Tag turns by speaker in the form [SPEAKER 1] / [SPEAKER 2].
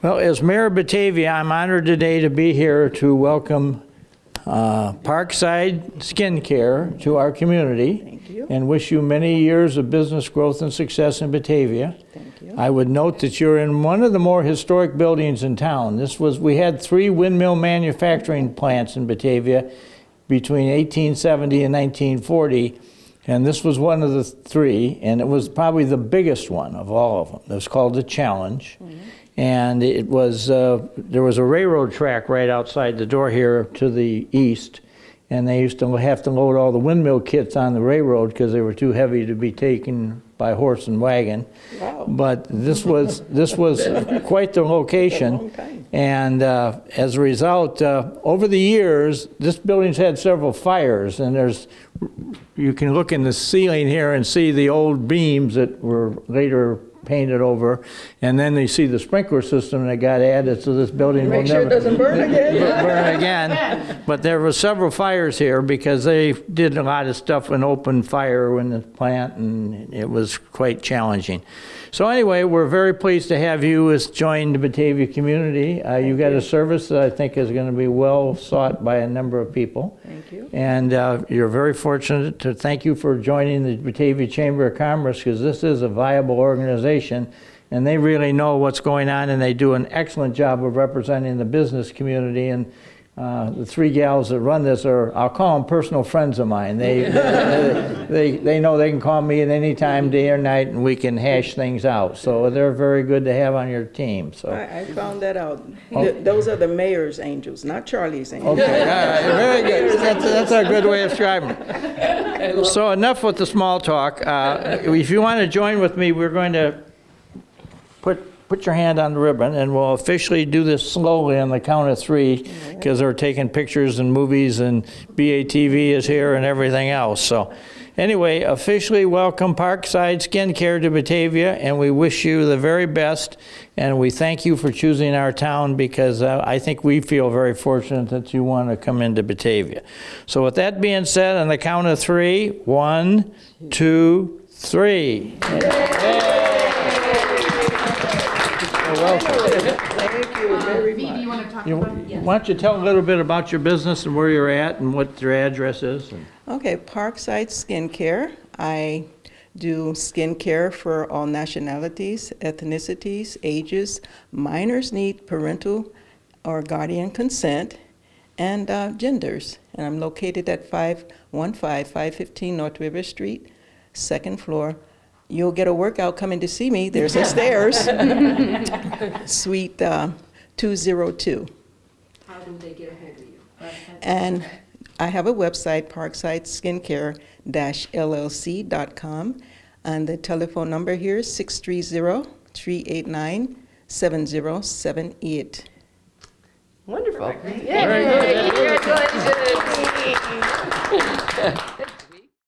[SPEAKER 1] Well, as Mayor of Batavia, I'm honored today to be here to welcome uh, Parkside Skincare to our community.
[SPEAKER 2] Thank you.
[SPEAKER 1] And wish you many years of business growth and success in Batavia.
[SPEAKER 2] Thank you.
[SPEAKER 1] I would note that you're in one of the more historic buildings in town. This was, we had three windmill manufacturing plants in Batavia between 1870 and 1940, and this was one of the three, and it was probably the biggest one of all of them. It was called the Challenge. And it was, uh, there was a railroad track right outside the door here to the east, and they used to have to load all the windmill kits on the railroad because they were too heavy to be taken by horse and wagon.
[SPEAKER 2] Wow.
[SPEAKER 1] But this was, this was quite the location. And uh, as a result, uh, over the years, this building's had several fires, and there's, you can look in the ceiling here and see the old beams that were later painted over, and then they see the sprinkler system that got added, so this building will
[SPEAKER 2] Make sure it doesn't burn again.
[SPEAKER 1] burn again. But there were several fires here because they did a lot of stuff in open fire in the plant, and it was quite challenging. So anyway, we're very pleased to have you as join the Batavia community. Uh, you got a service that I think is going to be well sought by a number of people.
[SPEAKER 2] Thank you.
[SPEAKER 1] And uh, you're very fortunate to thank you for joining the Batavia Chamber of Commerce because this is a viable organization and they really know what's going on and they do an excellent job of representing the business community. And uh, the three gals that run this are, I'll call them personal friends of mine. They, they, they, they know they can call me at any time, day or night, and we can hash things out. So they're very good to have on your team. So.
[SPEAKER 2] I, I found that out. Th- Those are the mayor's angels, not Charlie's angels.
[SPEAKER 1] Okay, all right, very good. That's, that's a good way of describing it. So enough with the small talk. Uh, If you want to join with me, we're going to put, put your hand on the ribbon, and we'll officially do this slowly on the count of three, because they're taking pictures and movies, and BATV is here and everything else. So anyway, officially welcome Parkside Skincare to Batavia, and we wish you the very best, and we thank you for choosing our town, because uh, I think we feel very fortunate that you want to come into Batavia. So with that being said, on the count of three, one, two, three. You're welcome.
[SPEAKER 2] Thank you very
[SPEAKER 3] Vivi,
[SPEAKER 2] much.
[SPEAKER 3] you want to talk
[SPEAKER 1] You-
[SPEAKER 3] about it?
[SPEAKER 1] Why don't you tell a little bit about your business and where you're at and what your address is? and-
[SPEAKER 2] Okay, Parkside Skincare. I do skincare for all nationalities, ethnicities, ages. Minors need parental or guardian consent and uh, genders. And I'm located at 515 515 North River Street, second floor. You'll get a workout coming to see me. There's the stairs. Suite uh, 202.
[SPEAKER 3] How do they get a hold of you?
[SPEAKER 2] And I have a website, parkside-skincare-llc.com. And the telephone number here is 630-389-7078.
[SPEAKER 4] Wonderful.
[SPEAKER 1] Very good.